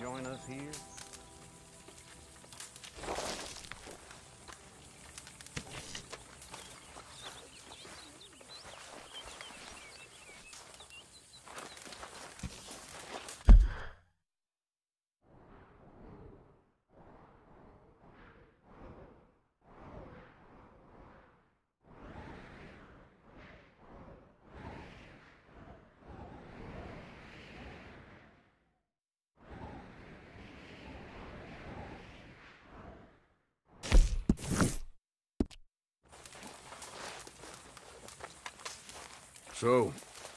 join us here? So,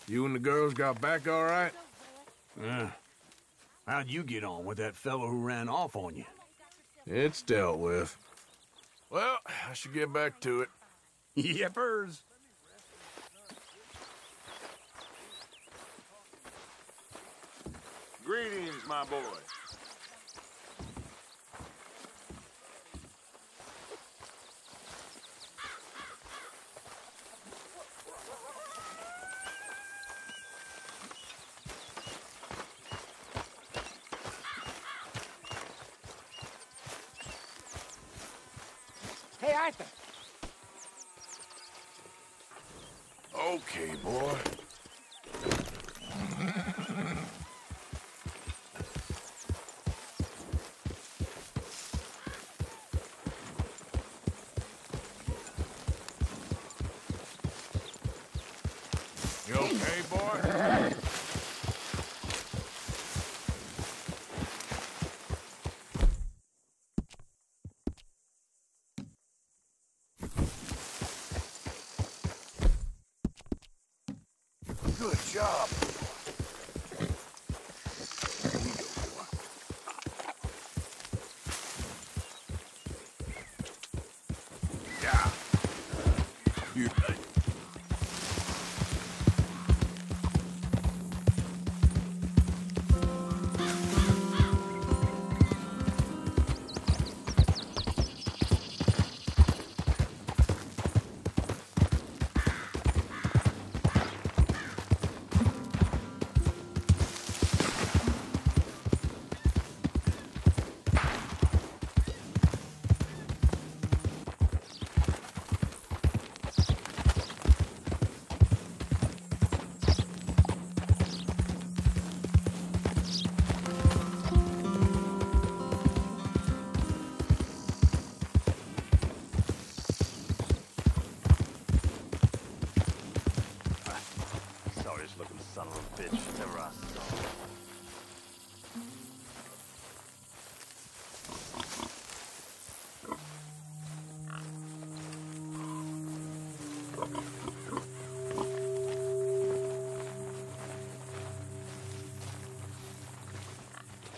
you and the girls got back all right? Yeah. How'd you get on with that fellow who ran off on you? It's dealt with. Well, I should get back to it. Yepers. Greetings, my boy. Hey, Arthur. Okay, boy. Okay,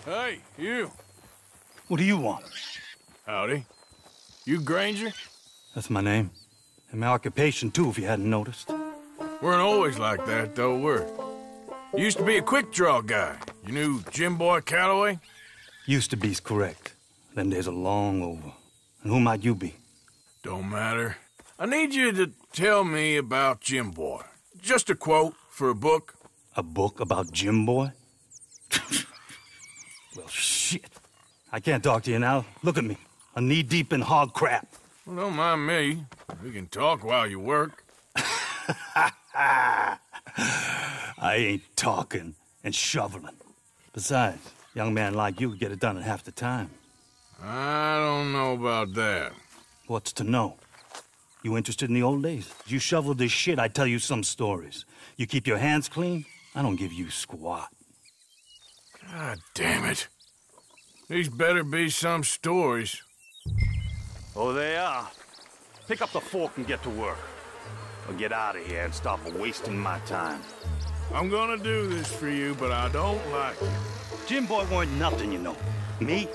hey, you. What do you want? Howdy. You Granger? That's my name. And my occupation, too, if you hadn't noticed. Weren't always like that, though, were you? Used to be a quick draw guy. You knew Jim Boy Calloway? Used to be's correct. Them days are long over. And who might you be? Don't matter. I need you to tell me about Jim Boy. Just a quote for a book. A book about Jim Boy? well, shit. I can't talk to you now. Look at me. I'm knee-deep in hog crap. Well, don't mind me. We can talk while you work. I ain't talking and shoveling. Besides, young man like you could get it done in half the time. I don't know about that. What's to know? You interested in the old days? You shoveled this shit, I tell you some stories. You keep your hands clean, I don't give you squat. God damn it. These better be some stories. Oh, they are. Pick up the fork and get to work. Or get out of here and stop wasting my time. I'm gonna do this for you, but I don't like it. Jim Boy weren't nothing, you know. Me?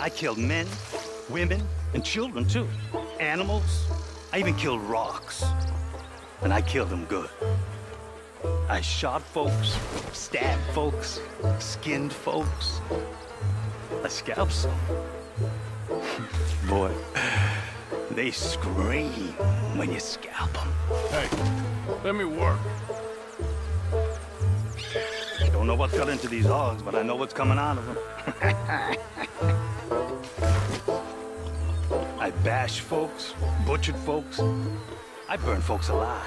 I killed men, women, and children, too. Animals. I even killed rocks. And I killed them good. I shot folks, stabbed folks, skinned folks. I scalped some. Boy, they scream when you scalp them. Hey, let me work. Don't Don't know what got into these hogs, but I know what's coming out of them. I bash folks, butchered folks. I burn folks alive.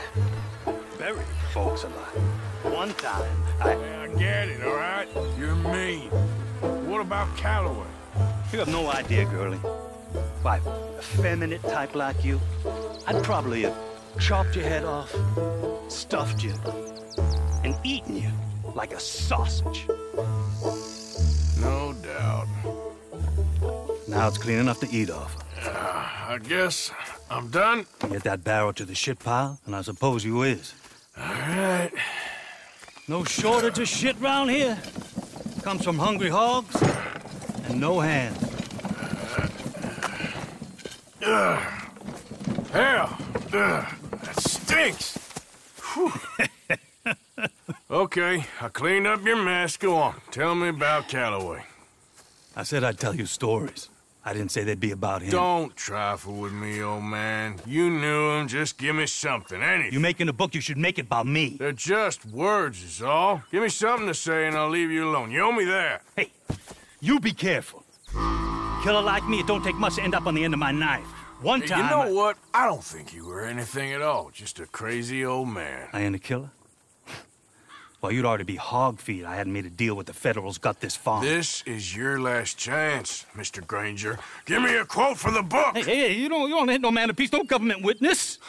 Buried folks alive. One time, I... Yeah, I get it, all right? You're mean. What about Calloway? You have no idea, girlie. Why, a feminine type like you, I'd probably have chopped your head off, stuffed you, and eaten you like a sausage. No doubt. Now it's clean enough to eat off. Uh, I guess I'm done. Get that barrel to the shit pile, and I suppose you is. All right. No shortage of shit round here. Comes from hungry hogs and no hands. Hell, ugh, that stinks. Okay, I cleaned up your mess. Go on, tell me about Calloway. I said I'd tell you stories. I didn't say they'd be about him. Don't trifle with me, old man. You knew him. Just give me something, anything. You're making a book, you should make it about me. They're just words, is all. Give me something to say and I'll leave you alone. You owe me that. Hey, you be careful. Killer like me, it don't take much to end up on the end of my knife. One Hey, time. you know I... what? I don't think you were anything at all. Just a crazy old man. I ain't a killer? Well, you'd already be hog feed. I hadn't made a deal with the Federals, got this far. This is your last chance, Mr. Granger. Give me a quote for the book. Hey, hey, you don't, you don't hit no man of peace, no government witness.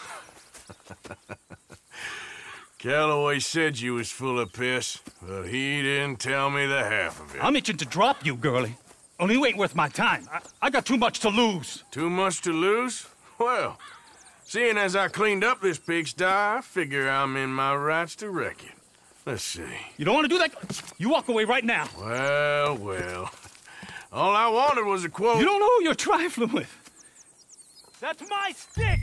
Calloway said you was full of piss, but he didn't tell me the half of it. I'm itching to drop you, girlie. Only you ain't worth my time. I, I got too much to lose. Too much to lose? Well, seeing as I cleaned up this pigsty, I figure I'm in my rights to wreck it. Let's see. You don't want to do that? You walk away right now. Well, well. All I wanted was a quote. You don't know who you're trifling with. That's my stick!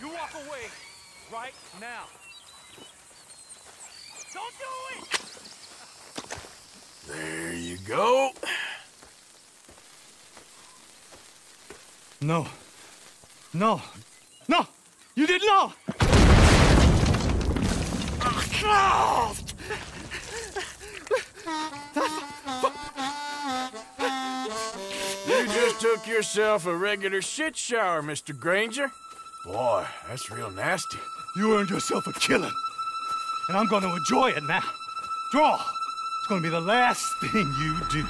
You walk away right now. Don't do it! There you go. No. No. No! You did not! You just took yourself a regular shit shower, Mr. Granger. Boy, that's real nasty. You earned yourself a killing. And I'm gonna enjoy it now. Draw! It's gonna be the last thing you do.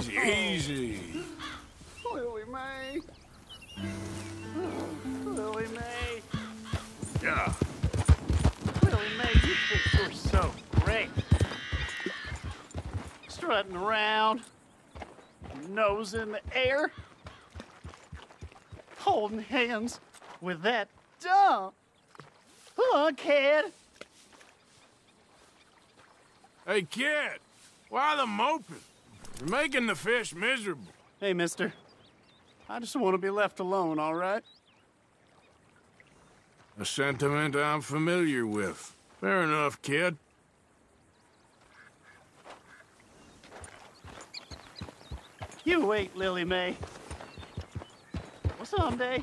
Easy, oh. easy. Lily May. Lily May. Yeah. Lily May, you think you're so great. Strutting around, nose in the air, holding hands with that dumb fuckhead. Hey, kid. Why the moping? You're making the fish miserable. Hey, mister. I just want to be left alone, all right? A sentiment I'm familiar with. Fair enough, kid. You wait, Lily May. Well, someday,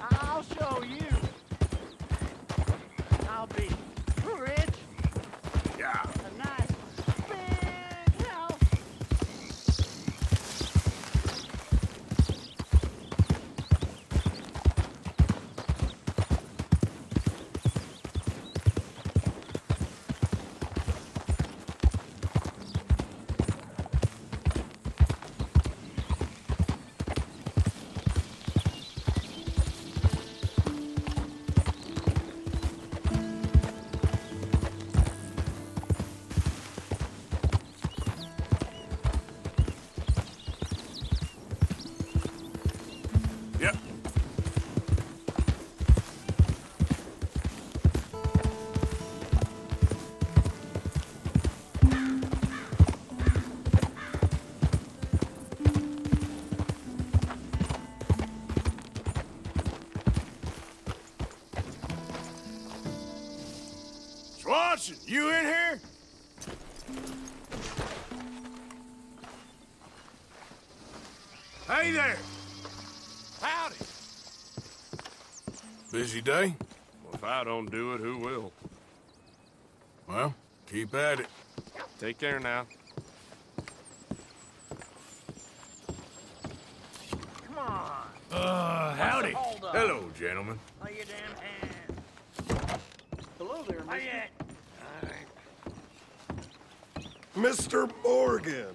I'll show you. Busy day? Well, if I don't do it, who will? Well, keep at it. Take care now. Come on. Uh, howdy. Hello, gentlemen. Hello there, mister. Mr. Morgan,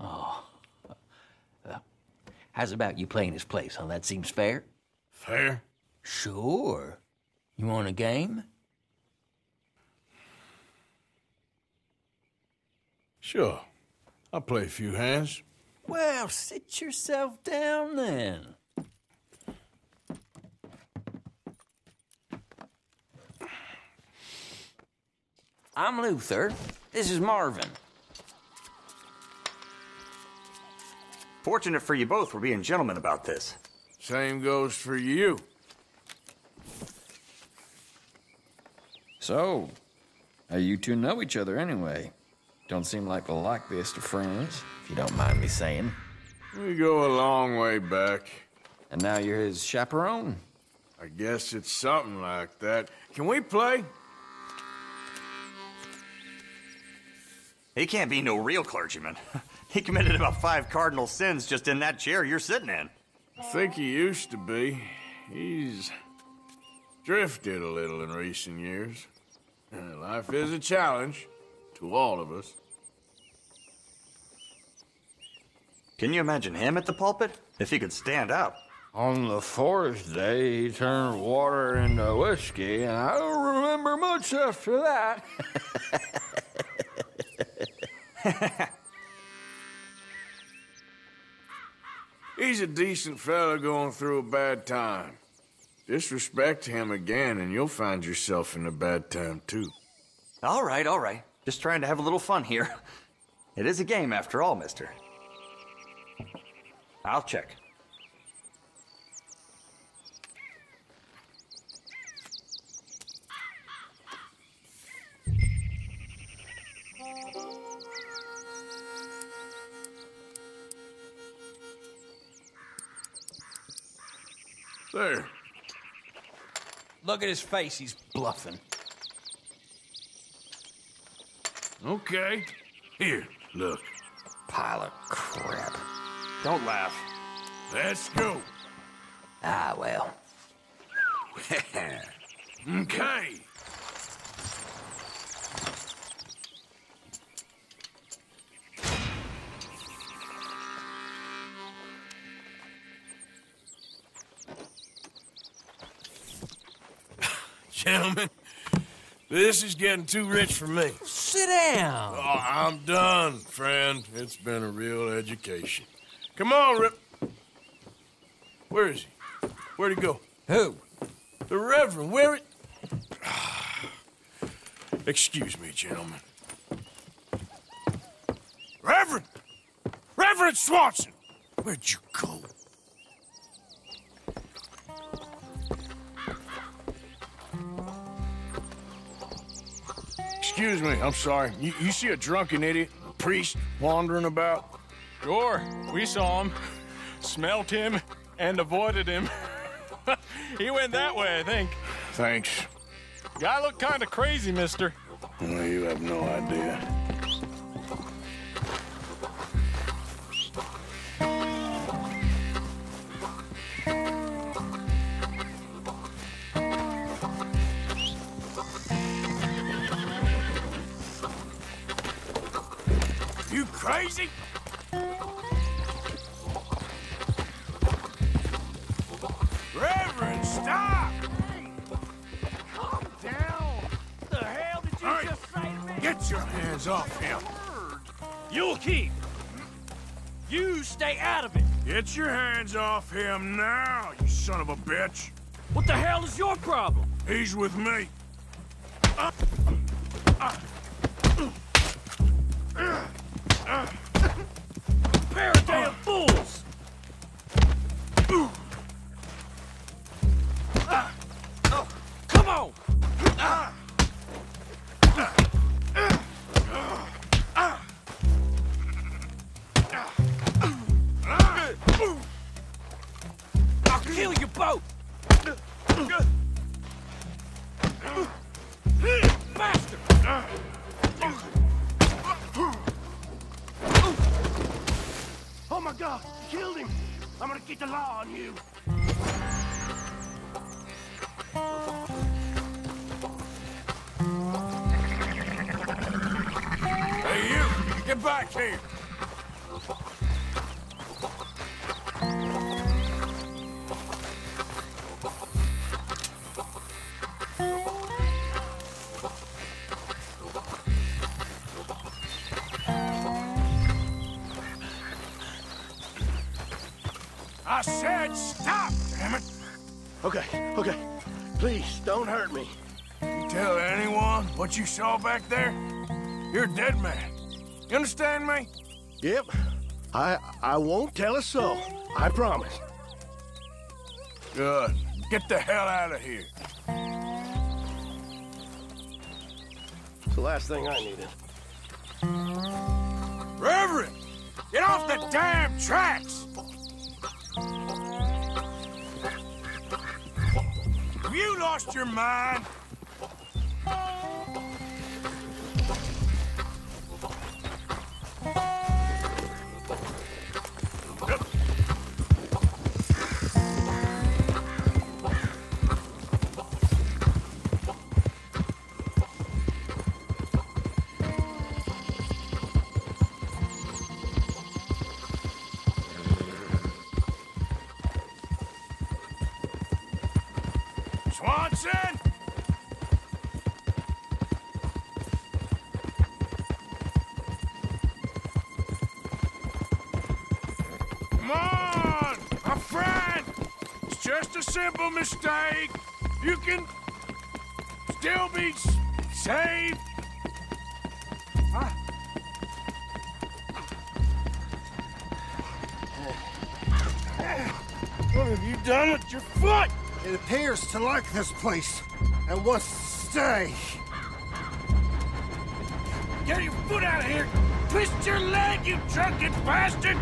Oh. How's about you playing his place, huh? That seems fair? Fair? Sure. You want a game? Sure. I'll play a few hands. Well, sit yourself down then. I'm Luther. This is Marvin. Fortunate for you both for being gentlemen about this. Same goes for you. So, how you two know each other anyway? Don't seem like the likeliest of friends, if you don't mind me saying. We go a long way back. And now you're his chaperone? I guess it's something like that. Can we play? He can't be no real clergyman. he committed about five cardinal sins just in that chair you're sitting in. I think he used to be. He's drifted a little in recent years. Uh, Life is a challenge to all of us. Can you imagine him at the pulpit? If he could stand up. On the fourth day, he turned water into whiskey, and I don't remember much after that. He's a decent fella going through a bad time. Disrespect him again, and you'll find yourself in a bad time, too. All right, all right. Just trying to have a little fun here. It is a game after all, mister. I'll check. There. Look at his face, he's bluffing. Okay. Here, look. Pile of crap. Don't laugh. Let's go. Ah, well. Okay. This is getting too rich for me. Sit down. Oh, I'm done, friend. It's been a real education. Come on, Rip. Where is he? Where'd he go? Who? The Reverend. Where it? Excuse me, gentlemen. Reverend! Reverend Swanson! Where'd you go? Excuse me, I'm sorry. You, you see a drunken idiot, a priest, wandering about? Sure, we saw him, smelt him, and avoided him. he went that way, I think. Thanks. Guy looked kind of crazy, mister. Well, you have no idea. Your hands off him. You'll keep. You stay out of it. Get your hands off him now, you son of a bitch. What the hell is your problem? He's with me. Pair what you saw back there? You're a dead man. You understand me? Yep. I I won't tell a soul. I promise. Good. Get the hell out of here. It's the last thing I needed. Reverend! Get off the damn tracks! Have you lost your mind? A mistake. You can still be s- saved. What have you done with your foot? It appears to like this place and wants to stay. Get your foot out of here! Twist your leg, you drunken bastard!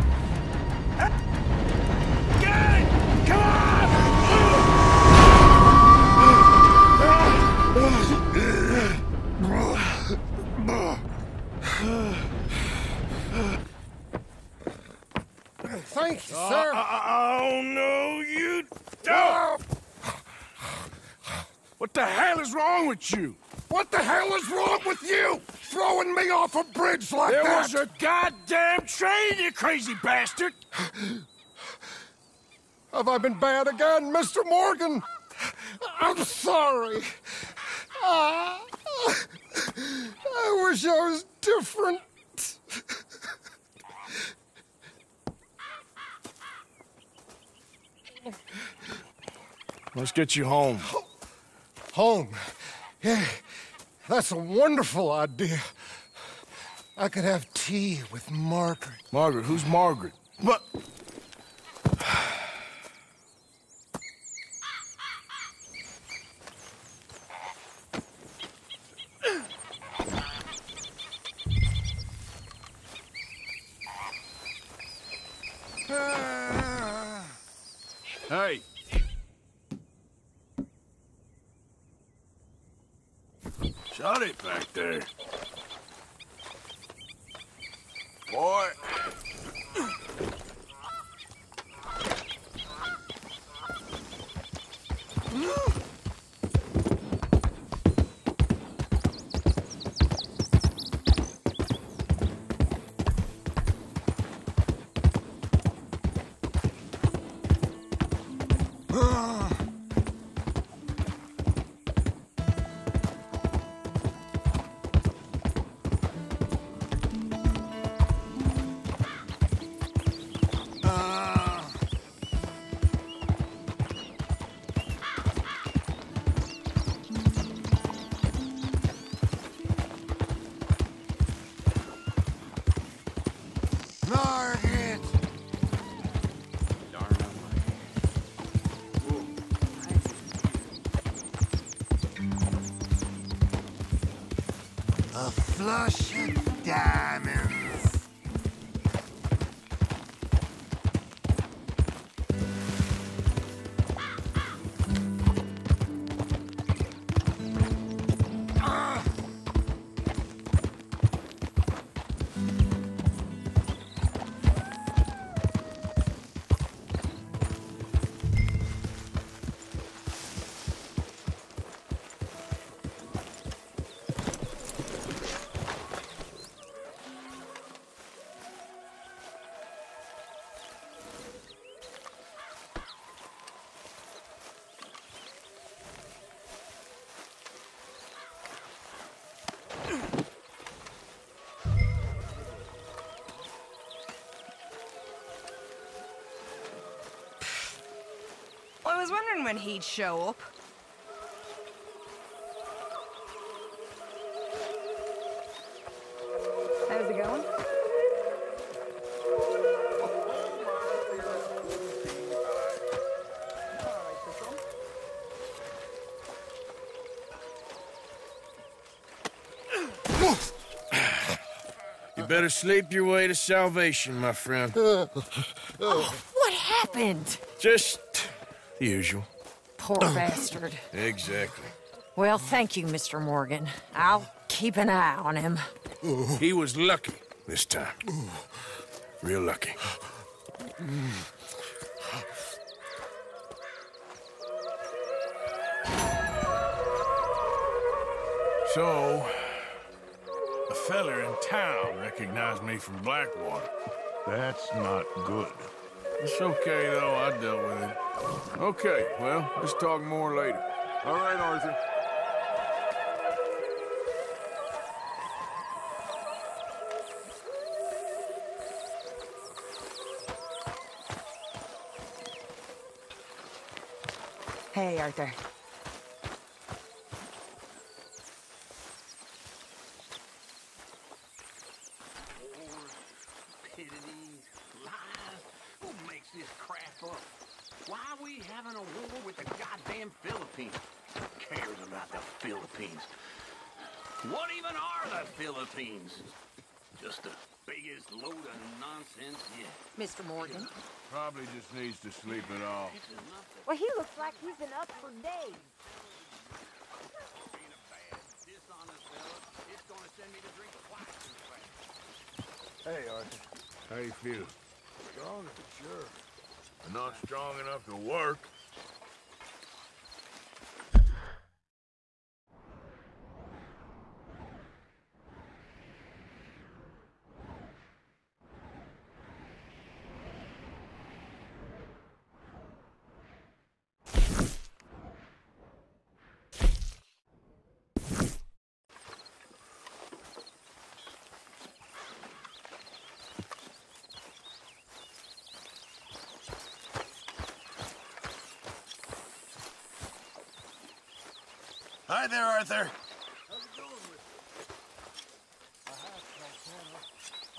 What the hell is wrong with you? What the hell is wrong with you? Throwing me off a bridge like There that? was a goddamn train, you crazy bastard! Have I been bad again, Mr. Morgan? I'm sorry. Ah, I wish I was different. Let's get you home. Home. Yeah, that's a wonderful idea. I could have tea with Margaret. Margaret, who's Margaret? But Hey. Shut it back there. Boy. A Well, wondering when he'd show up. How's it going? You better sleep your way to salvation, my friend. oh, What happened? Just the usual. Poor bastard. Exactly. Well, thank you, Mr. Morgan. I'll keep an eye on him. He was lucky this time. Real lucky. So, a feller in town recognized me from Blackwater. That's not good. It's okay, though. I dealt with it. Okay, well, let's talk more later. All right, Arthur. Hey, Arthur. Needs to sleep it off. Well, he looks like he's been up for days. Hey, Arthur. How you feel? Strong for sure. But not strong enough to work. Hi there, Arthur. How's it going?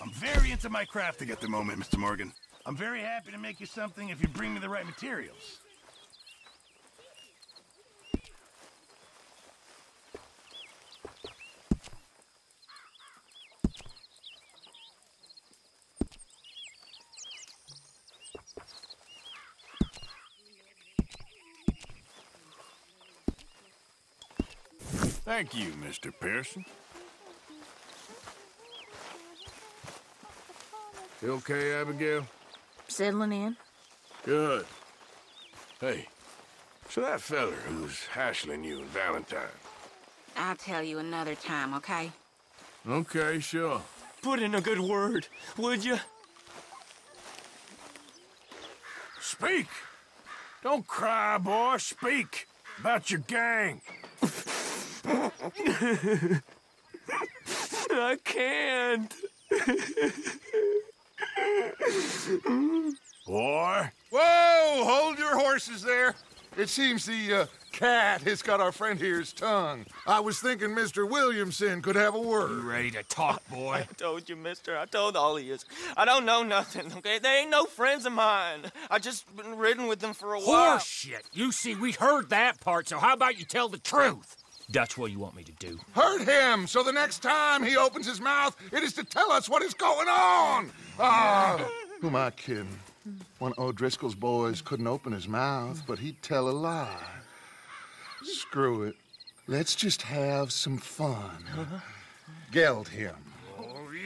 I'm very into my crafting at the moment, Mr. Morgan. I'm very happy to make you something if you bring me the right materials. Thank you, Mr. Pearson. You okay, Abigail? Settling in? Good. Hey, so that feller who's hassling you and Valentine. I'll tell you another time, okay? Okay, sure. Put in a good word, would you? Speak! Don't cry, boy. Speak about your gang. I can't. Boy. Whoa! Hold your horses there. It seems the uh, cat has got our friend here's tongue. I was thinking Mr. Williamson could have a word. You ready to talk, boy? I told you, mister. I told all of you. I don't know nothing, okay? They ain't no friends of mine. I just been ridden with them for a while. Horseshit. You see, we heard that part, so how about you tell the truth? That's what you want me to do. Hurt him, so the next time he opens his mouth, it is to tell us what is going on. Ah, Who am I kidding? One of O'Driscoll's boys couldn't open his mouth, but he'd tell a lie. Screw it. Let's just have some fun. Geld him.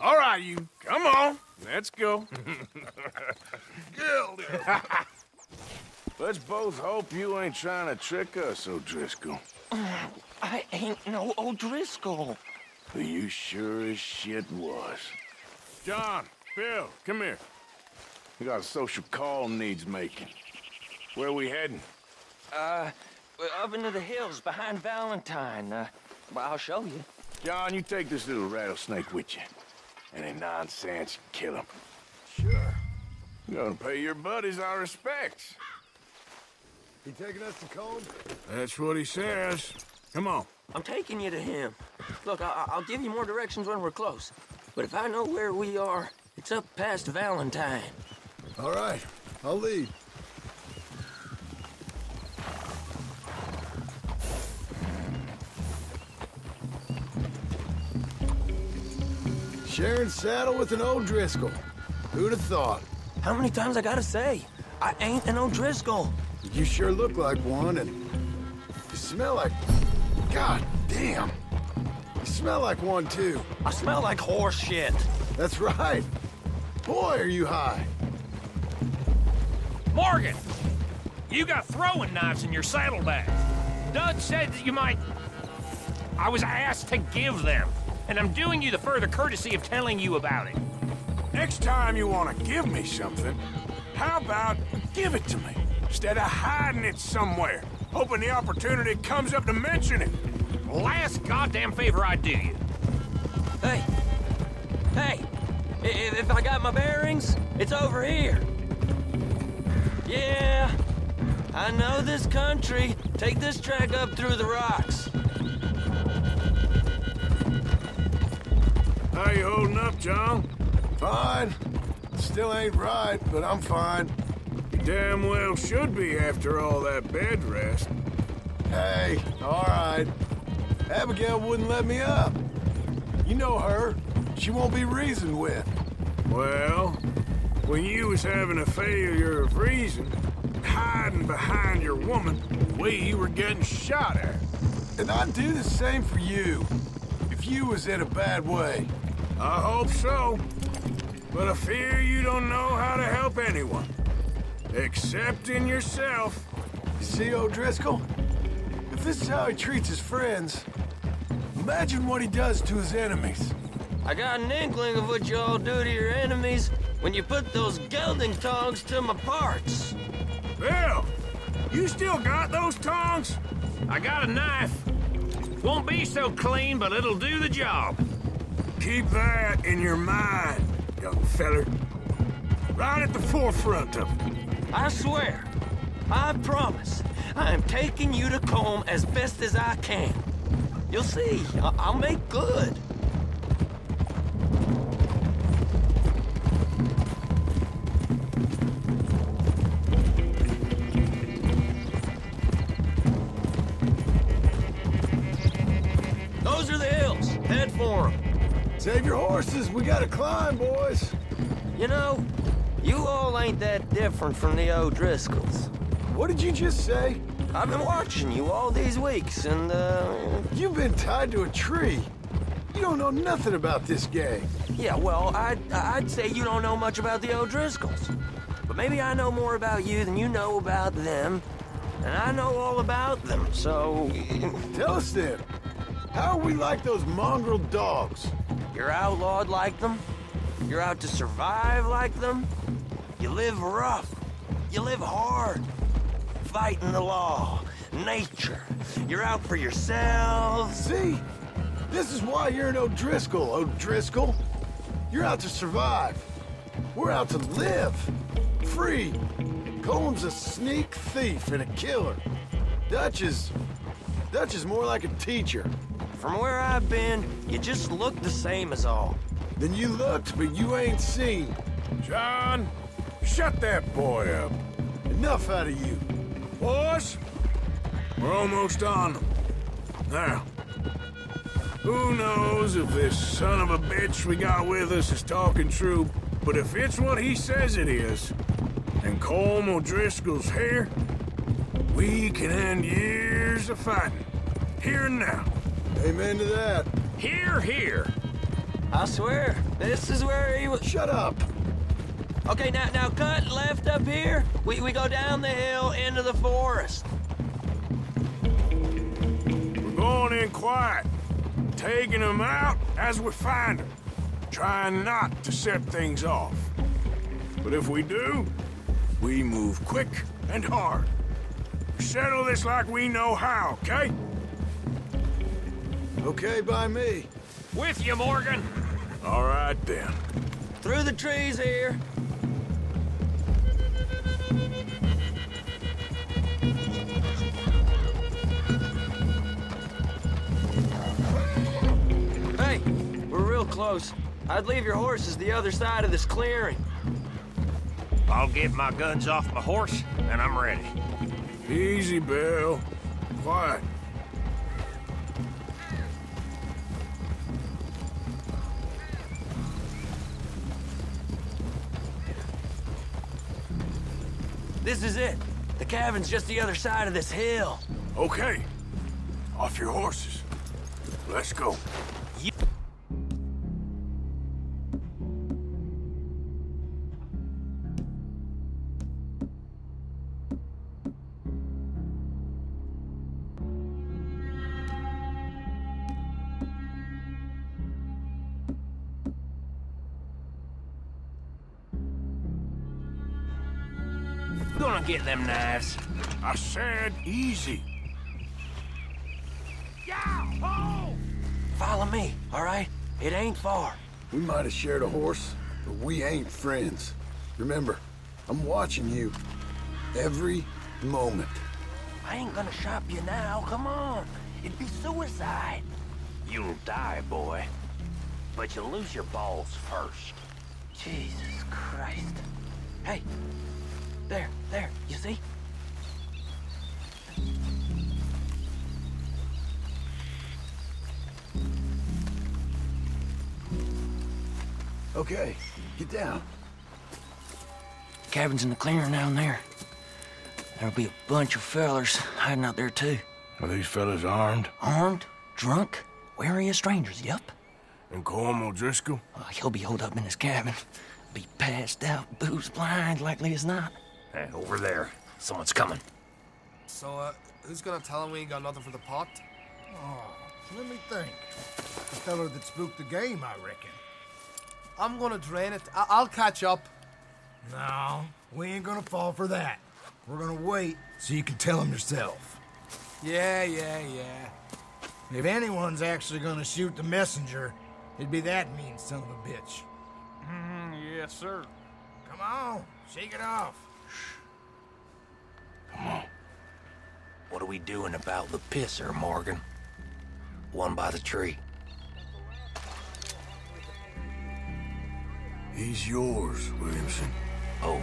All right, you. Come on. Let's go. Let's both hope you ain't trying to trick us, O'Driscoll. I ain't no O'Driscoll. But you sure as shit was. John, Bill, come here. We got a social call needs making. Where we heading? Uh, well, up into the hills behind Valentine. Uh, well, I'll show you. John, you take this little rattlesnake with you. Any nonsense, kill him. Sure. You're gonna pay your buddies our respects. He taking us to Colm? That's what he says. Come on. I'm taking you to him. Look, I- I'll give you more directions when we're close. But if I know where we are, it's up past Valentine. All right, I'll lead. Sharing saddle with an O'Driscoll. Who'd have thought? How many times I gotta say? I ain't an O'Driscoll. You sure look like one, and you smell like... God damn. You smell like one, too. I smell like horse shit. That's right. Boy, are you high. Morgan! You got throwing knives in your saddlebag. Dutch said that you might... I was asked to give them, and I'm doing you the further courtesy of telling you about it. Next time you want to give me something, how about give it to me? Instead of hiding it somewhere, hoping the opportunity comes up to mention it. Last goddamn favor I do you. Hey. Hey. If, if I got my bearings, it's over here. Yeah. I know this country. Take this track up through the rocks. How you holding up, John? Fine. Still ain't right, but I'm fine. You damn well should be after all that bed rest. Hey, all right. Abigail wouldn't let me up. You know her. She won't be reasoned with. Well, when you was having a failure of reason, hiding behind your woman, we were getting shot at. And I'd do the same for you, if you was in a bad way. I hope so. But I fear you don't know how to help anyone. Except in yourself. You see, O'Driscoll? If this is how he treats his friends, imagine what he does to his enemies. I got an inkling of what you all do to your enemies when you put those gelding tongs to my parts. Bill, you still got those tongs? I got a knife. Won't be so clean, but it'll do the job. Keep that in your mind, young feller. Right at the forefront of it. I swear, I promise, I am taking you to Colm as best as I can. You'll see, I I'll make good. Those are the hills. Head for them. Save your horses. We gotta climb, boys. You know, you all ain't that different from the O'Driscolls. What did you just say? I've been watching you all these weeks, and, uh... You've been tied to a tree. You don't know nothing about this gang. Yeah, well, I'd, I'd say you don't know much about the O'Driscolls. But maybe I know more about you than you know about them. And I know all about them, so... Tell us then. How are we like those mongrel dogs? You're outlawed like them. You're out to survive like them. You live rough. You live hard. Fighting the law, nature. You're out for yourselves. See? This is why you're an O'Driscoll, O'Driscoll. You're out to survive. We're out to live. Free. Colm's a sneak thief and a killer. Dutch is... Dutch is more like a teacher. From where I've been, you just look the same as all. Then you looked, but you ain't seen. John, shut that boy up. Enough out of you. Boys, we're almost on. Now, who knows if this son of a bitch we got with us is talking true, but if it's what he says it is, and Colm O'Driscoll's here, we can end years of fighting. Here and now. Amen to that. Here, here. I swear, this is where he was. Shut up. Okay, now, now cut left up here. We, we go down the hill into the forest. We're going in quiet, taking them out as we find them, trying not to set things off. But if we do, we move quick and hard. Settle this like we know how, okay? Okay by me. With you, Morgan. All right, then. Through the trees here. Hey, we're real close. I'd leave your horses the other side of this clearing. I'll get my guns off my horse, and I'm ready. Easy, Bill. Quiet. This is it. The cabin's just the other side of this hill. Okay. Off your horses. Let's go. Gonna get them knives. I said easy. Follow me, all right? It ain't far. We might have shared a horse, but we ain't friends. Remember, I'm watching you. Every moment. I ain't gonna shop you now. Come on. It'd be suicide. You'll die, boy. But you'll lose your balls first. Jesus Christ. Hey. There, there. You see? Okay, get down. Cabin's in the clearing down there. There'll be a bunch of fellers hiding out there, too. Are these fellas armed? Armed, drunk, wary of strangers, yep. And Colm O'Driscoll? Uh, he'll be holed up in his cabin. Be passed out, booze blind, likely as not. Hey, over there. Someone's coming. So, uh, who's gonna tell him we ain't got nothing for the pot? Oh, let me think. The feller that spooked the game, I reckon. I'm gonna drain it. I- I'll catch up. No, we ain't gonna fall for that. We're gonna wait so you can tell him yourself. Yeah, yeah, yeah. If anyone's actually gonna shoot the messenger, it'd be that mean son of a bitch. Mm, yes, sir. Come on, shake it off. What are we doing about the pisser, Morgan? One by the tree. He's yours, Williamson. Oh.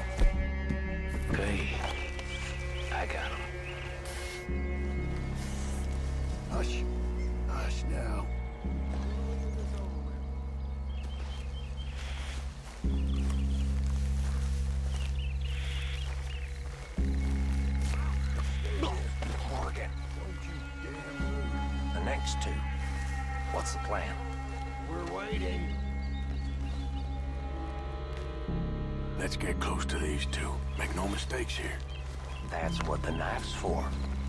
Okay. I got him. Hush. Hush now. What's the plan? We're waiting. Let's get close to these two. Make no mistakes here. That's what the knife's for.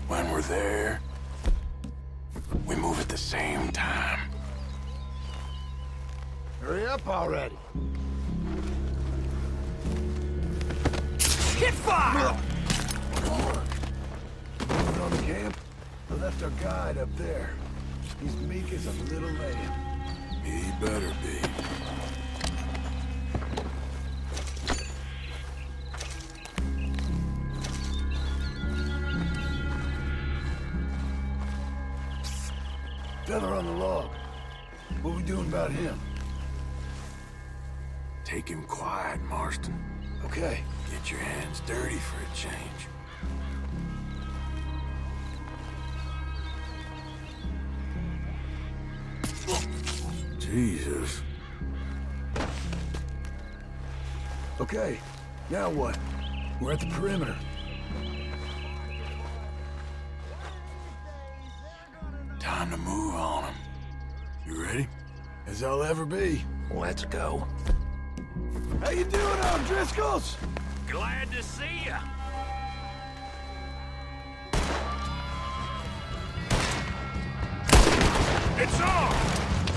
When we're there, we move at the same time. Hurry up already. Hit fire! Moving on the camp? I left our guide up there. He's meek as a little lamb. He better be. Feather on the log. What we doing about him? Take him quiet, Marston. Okay. Get your hands dirty for a change. Okay, now what? We're at the perimeter. Time to move on him. You ready? As I'll ever be. Let's go. How you doing, Driscolls? Glad to see you. It's on!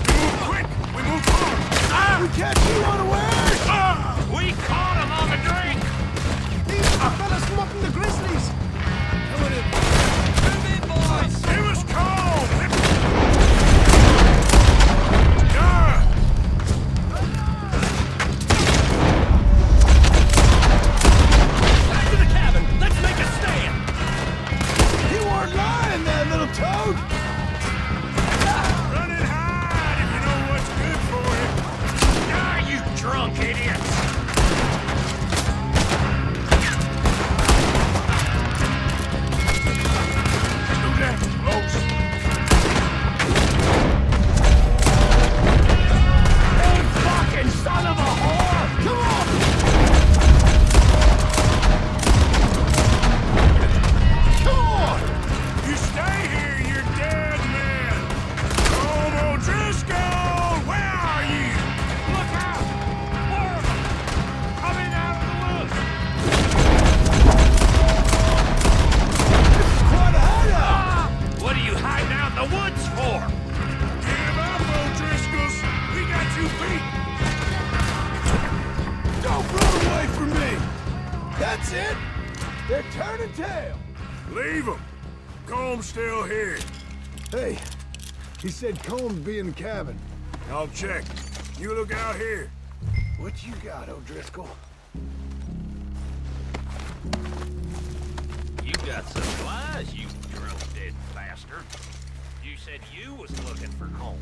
Move quick! We move hard! Ah! We catch you unawares! Fellas from up said Combs be in the cabin. I'll check. You look out here. What you got, O'Driscoll? You got supplies, you drunk-dead bastard. You said you was looking for Holmes.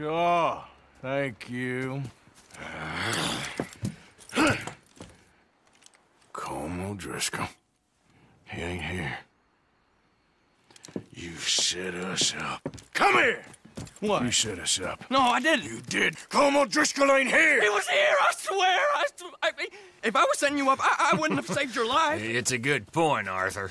Sure. Thank you. Colm O'Driscoll. He ain't here. You set us up. Come here! What? You set us up. No, I didn't. You did. Colm O'Driscoll ain't here! He was here, I swear. I, I, if I was setting you up, I, I wouldn't have saved your life. It's a good point, Arthur.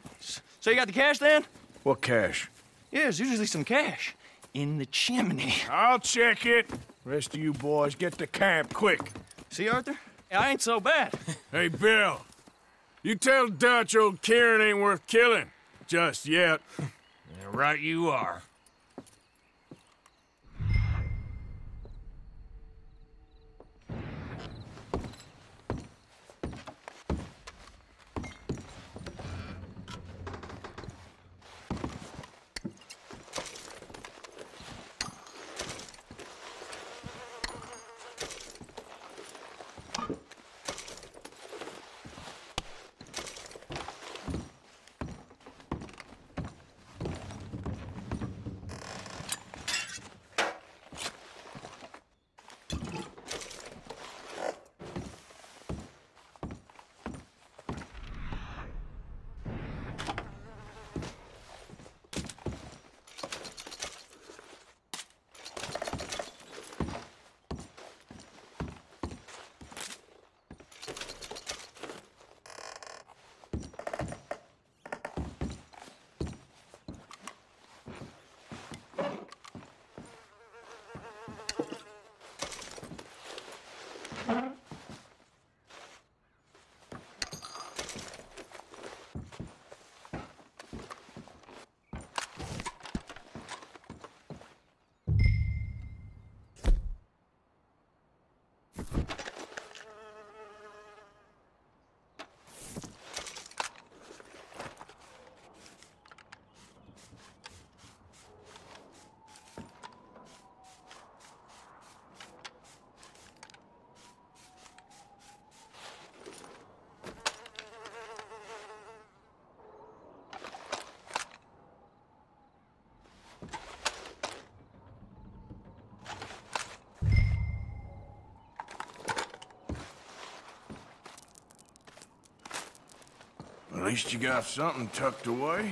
So you got the cash then? What cash? Yeah, there's usually some cash in the chimney. I'll check it. Rest of you boys, get to camp quick. See, Arthur? I ain't so bad. Hey, Bill. You tell Dutch old Kieran ain't worth killing. Just yet. right you are. Least you got something tucked away.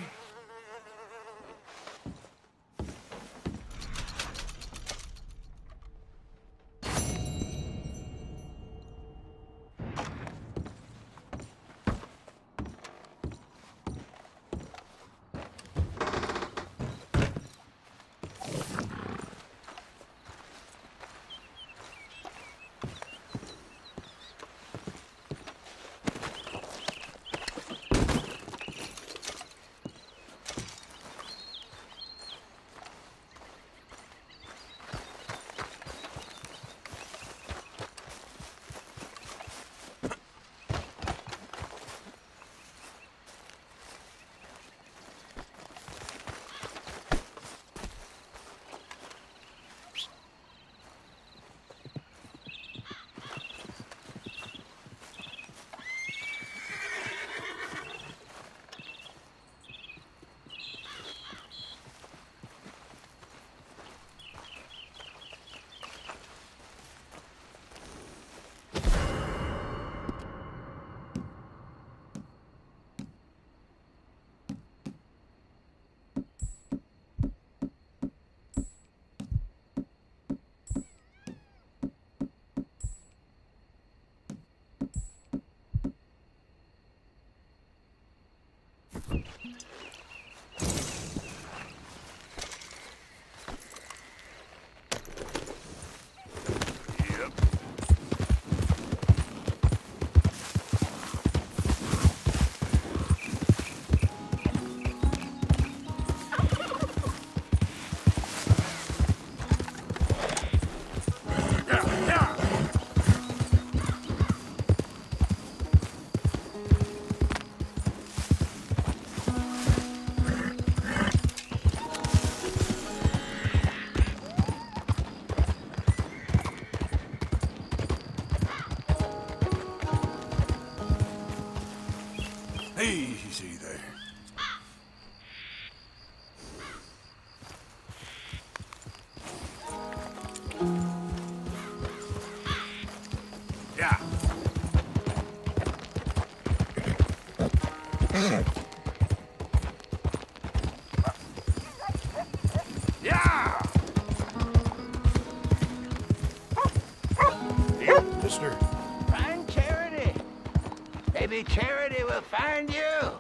Maybe Charity will find you.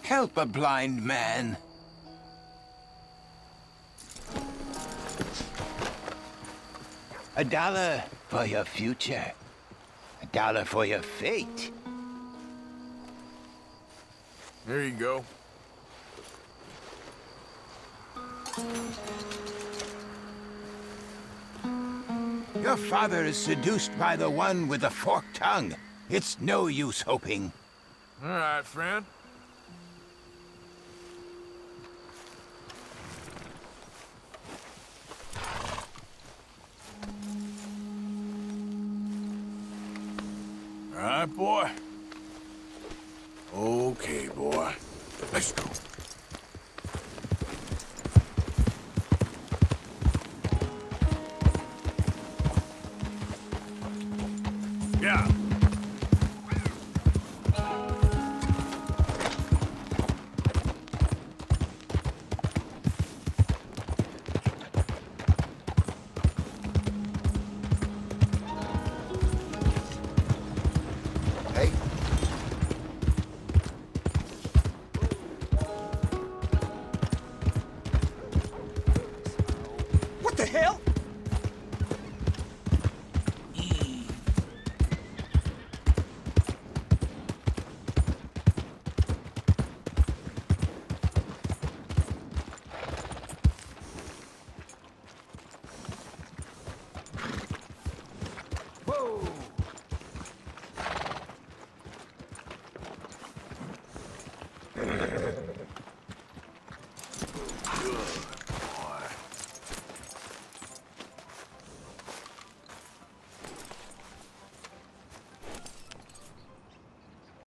Help a blind man. A dollar for your future. A dollar for your fate. There you go. Your father is seduced by the one with the forked tongue. It's no use hoping. All right, friend. All right, boy. Okay, boy. Let's go.